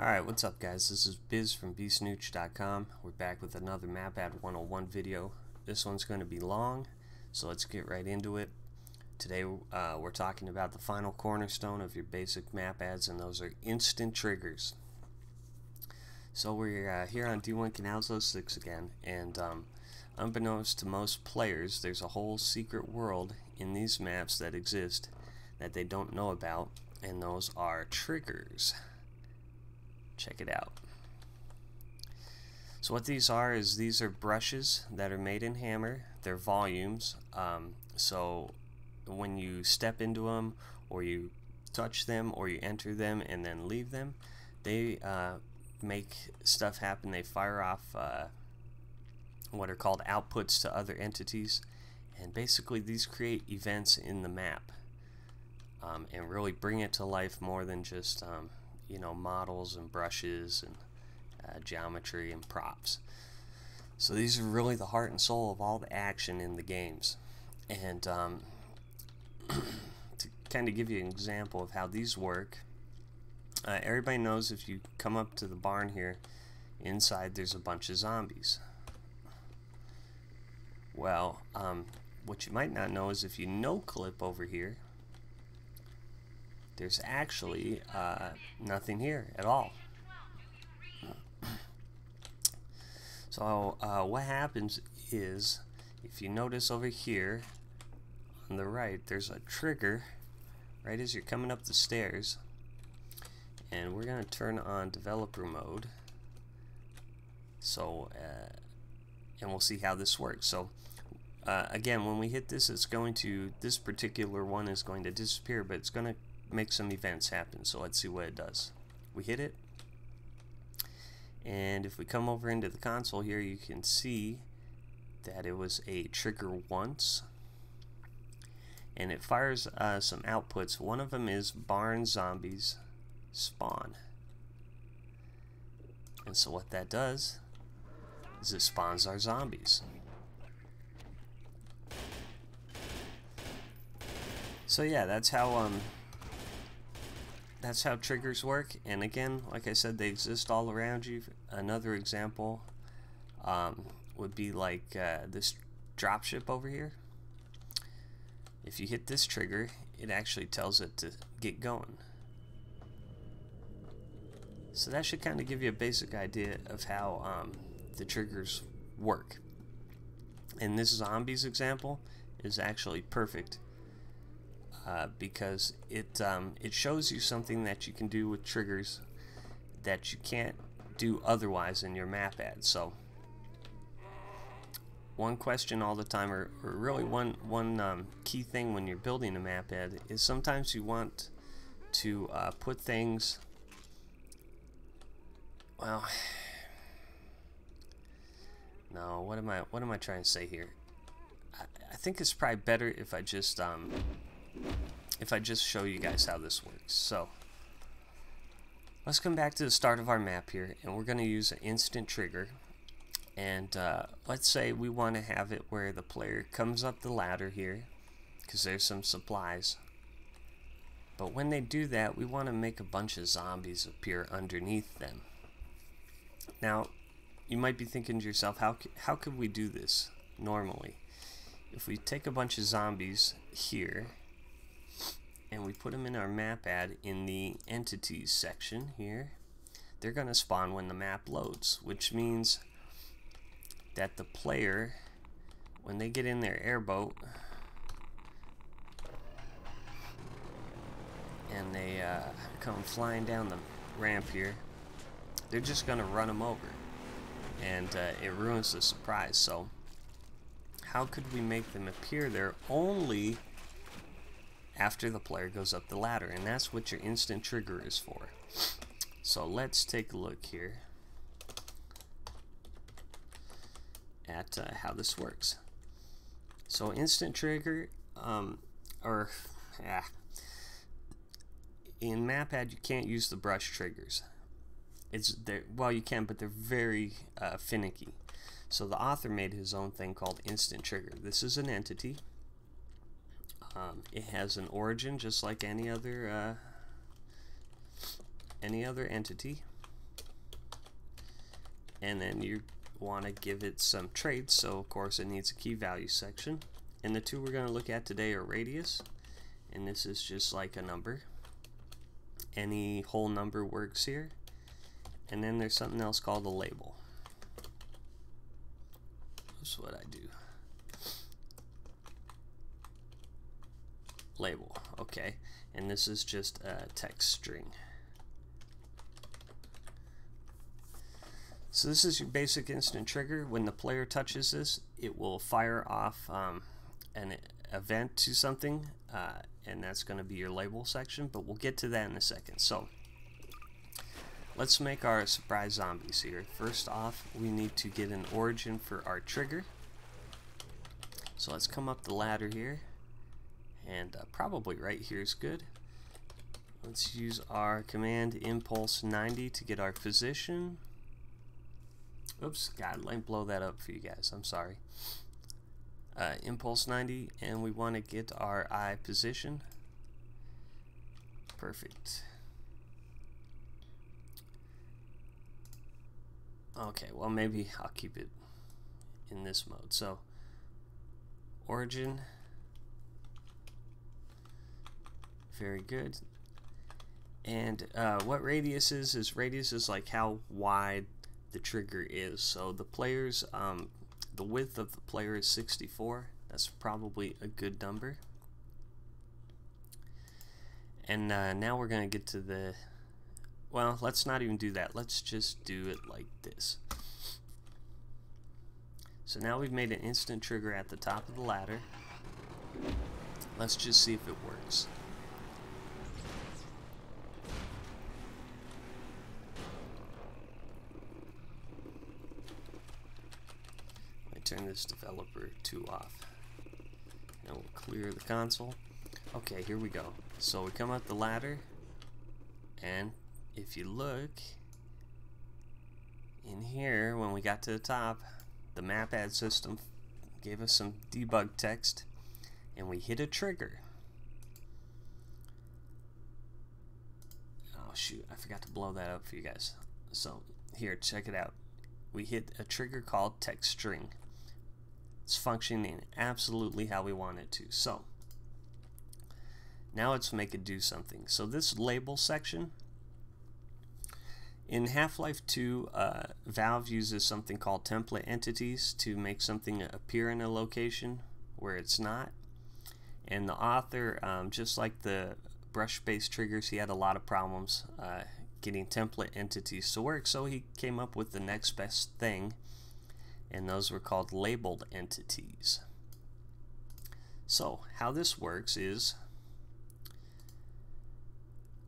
Alright, what's up guys? This is Biz from bsnooch.com. We're back with another Mapadd 101 video. This one's going to be long, so let's get right into it. Today uh, we're talking about the final cornerstone of your basic mapadds, and those are instant triggers. So we're uh, here on D1 Canals 06 again, and um, unbeknownst to most players, there's a whole secret world in these maps that exist that they don't know about, and those are triggers. Check it out. So what these are is these are brushes that are made in Hammer. They're volumes. Um, so when you step into them or you touch them or you enter them and then leave them, they uh, make stuff happen. They fire off uh, what are called outputs to other entities. And basically these create events in the map um, and really bring it to life more than just um, you know models and brushes and uh, geometry and props. So these are really the heart and soul of all the action in the games. And um, to kind of give you an example of how these work, uh, everybody knows if you come up to the barn here, inside there's a bunch of zombies. Well, um, what you might not know is if you no clip over here, there's actually uh, nothing here at all. So uh, what happens is, if you notice over here on the right, there's a trigger right as you're coming up the stairs. And we're going to turn on developer mode. So, uh, and we'll see how this works. So, uh, again, when we hit this, it's going to, this particular one is going to disappear, but it's going to make some events happen. So let's see what it does. We hit it. And if we come over into the console here, you can see that it was a trigger once. And it fires uh, some outputs. One of them is barn zombies spawn. And so what that does is it spawns our zombies. So yeah, that's how um, that's how triggers work. And again like I said they exist all around you. Another example um, would be like uh, this dropship over here. If you hit this trigger it actually tells it to get going. So that should kind of give you a basic idea of how um, the triggers work. And this zombies example is actually perfect uh, because it um, it shows you something that you can do with triggers that you can't do otherwise in your mapadd. So one question all the time, or, or really one one um, key thing when you're building a mapadd, is sometimes you want to uh, put things. Well, no. What am I? What am I trying to say here? I, I think it's probably better if I just um, if I just show you guys how this works. So let's come back to the start of our map here and we're going to use an instant trigger. And uh, let's say we want to have it where the player comes up the ladder here because there's some supplies. But when they do that we want to make a bunch of zombies appear underneath them. Now you might be thinking to yourself how, how could we do this normally? If we take a bunch of zombies here and we put them in our mapadd in the entities section here. They're going to spawn when the map loads which means that the player when they get in their airboat and they uh, come flying down the ramp here they're just going to run them over. And uh, it ruins the surprise. So how could we make them appear? There only after the player goes up the ladder and that's what your instant trigger is for. So let's take a look here at uh, how this works. So instant trigger um, or yeah, in Mapadd you can't use the brush triggers. It's there well you can but they're very uh, finicky. So the author made his own thing called instant trigger. This is an entity um, it has an origin just like any other uh, any other entity. and then you want to give it some traits so of course it needs a key value section. And the two we're going to look at today are radius and this is just like a number. Any whole number works here. And then there's something else called a label. That's what I do label okay and this is just a text string So this is your basic instant trigger. When the player touches this, it will fire off um, an event to something, uh, and that's going to be your label section, but we'll get to that in a second. So let's make our surprise zombies here. First off, we need to get an origin for our trigger. So let's come up the ladder here, and uh, probably right here is good. Let's use our command impulse 90 to get our position. Oops, God, let me blow that up for you guys. I'm sorry. Uh, impulse 90, and we want to get our eye position. Perfect. Okay, well maybe I'll keep it in this mode. So, origin. Very good. And uh, what radius is, is radius is like how wide the trigger is. So the players, um, the width of the player is 64. That's probably a good number. And uh, now we're going to get to the, well, let's not even do that. Let's just do it like this. So now we've made an instant trigger at the top of the ladder. Let's just see if it works. turn this developer 2 off. And we'll clear the console. Okay, here we go. So we come up the ladder, and if you look in here, when we got to the top, the mapadd system gave us some debug text, and we hit a trigger. Oh shoot, I forgot to blow that up for you guys. So here, check it out. We hit a trigger called text string. It's functioning absolutely how we want it to. So now let's make it do something. So this label section, in Half-Life 2, uh, Valve uses something called template entities to make something appear in a location where it's not. And the author, um, just like the brush-based triggers, he had a lot of problems uh, getting template entities to work, so he came up with the next best thing, and those were called labeled entities. So how this works is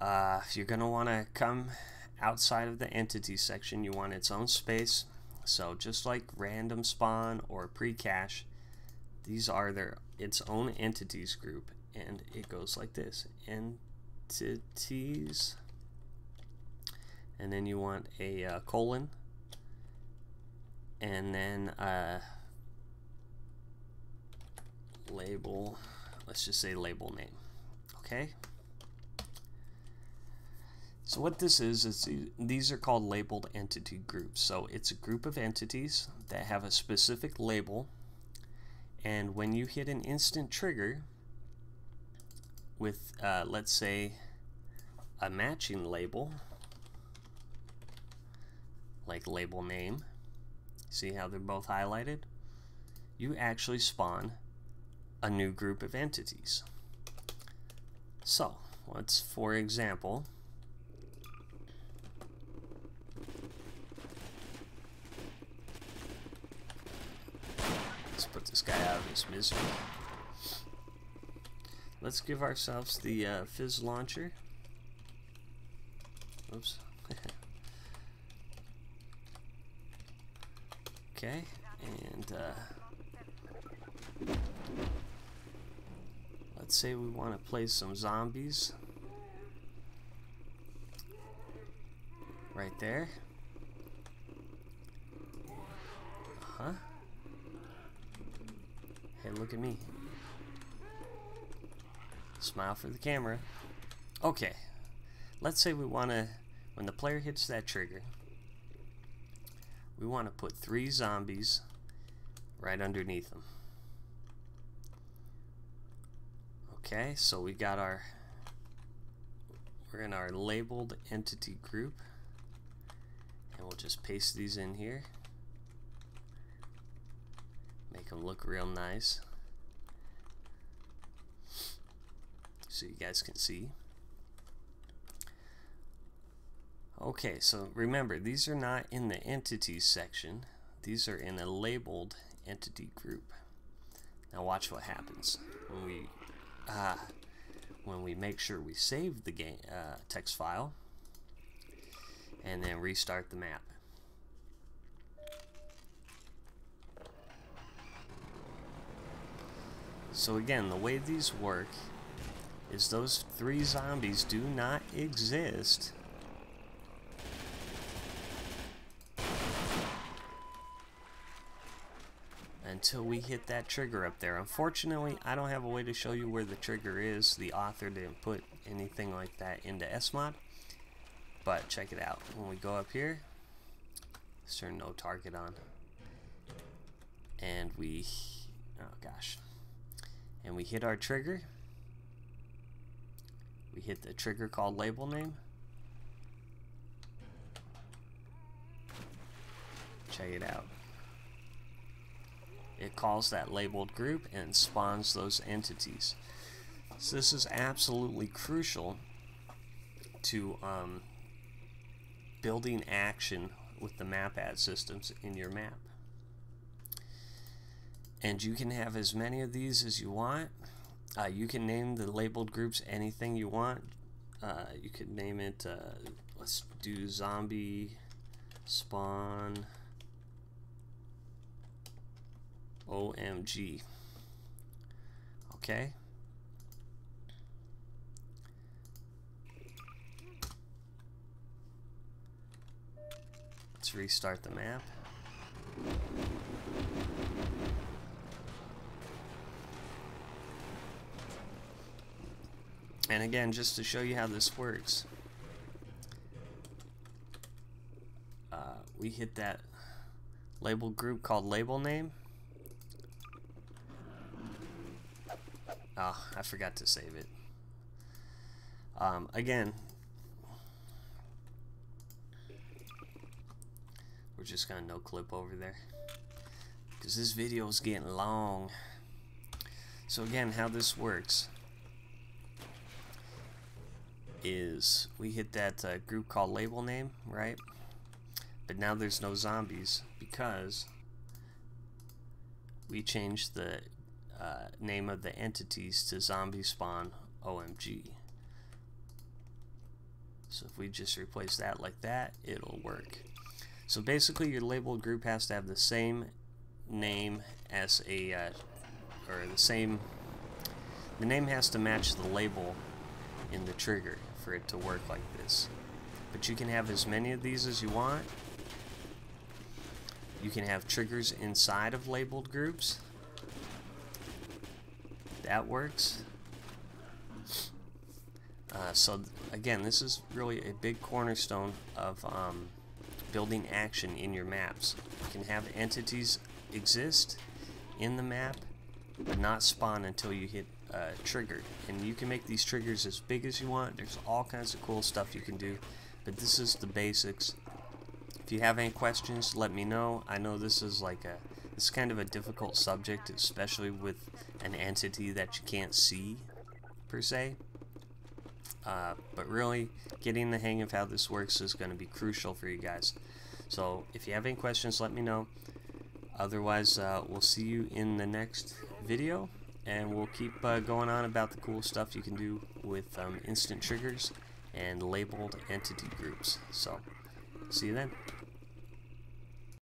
uh, you're going to want to come outside of the entity section. You want its own space. So just like random spawn or pre-cache, these are their its own entities group, and it goes like this: entities, and then you want a uh, colon and then uh, label let's just say label name okay? So what this is is these are called labeled entity groups. So it's a group of entities that have a specific label and when you hit an instant trigger with uh, let's say a matching label like label name See how they're both highlighted? You actually spawn a new group of entities. So, let's, for example, let's put this guy out of his misery. Let's give ourselves the uh, fizz launcher. Oops. Okay, and uh, let's say we want to play some zombies. Right there. Huh? Hey, look at me. Smile for the camera. Okay. Let's say we want to, when the player hits that trigger, we want to put three zombies right underneath them. Okay, so we got our, we're in our labeled entity group, and we'll just paste these in here. Make them look real nice. So you guys can see. Okay, so remember, these are not in the entities section. These are in a labeled entity group. Now watch what happens when we uh, when we make sure we save the game uh, text file and then restart the map. So again, the way these work is those three zombies do not exist until we hit that trigger up there. Unfortunately, I don't have a way to show you where the trigger is. The author didn't put anything like that into SMod. But check it out. When we go up here, let's turn no target on. And we, oh gosh. And we hit our trigger. We hit the trigger called label name. Check it out it calls that labeled group and spawns those entities. So this is absolutely crucial to um, building action with the mapadd systems in your map. And you can have as many of these as you want. Uh, you can name the labeled groups anything you want. Uh, you could name it, uh, let's do zombie spawn OMG. Okay. Let's restart the map. And again, just to show you how this works, uh, we hit that label group called label name. Oh, I forgot to save it. Um, again, we're just gonna no clip over there because this video is getting long. So again, how this works is we hit that uh, group called label name, right? But now there's no zombies because we changed the uh, name of the entities to zombie spawn OMG. So if we just replace that like that, it'll work. So basically your labeled group has to have the same name as a, uh, or the same, the name has to match the label in the trigger for it to work like this. But you can have as many of these as you want. You can have triggers inside of labeled groups that works. Uh, so again, this is really a big cornerstone of um, building action in your maps. You can have entities exist in the map, but not spawn until you hit uh, trigger. And you can make these triggers as big as you want. There's all kinds of cool stuff you can do, but this is the basics. If you have any questions, let me know. I know this is like a it's kind of a difficult subject, especially with an entity that you can't see, per se. Uh, but really, getting the hang of how this works is going to be crucial for you guys. So, if you have any questions, let me know. Otherwise, uh, we'll see you in the next video, and we'll keep uh, going on about the cool stuff you can do with um, instant triggers and labeled entity groups. So, see you then.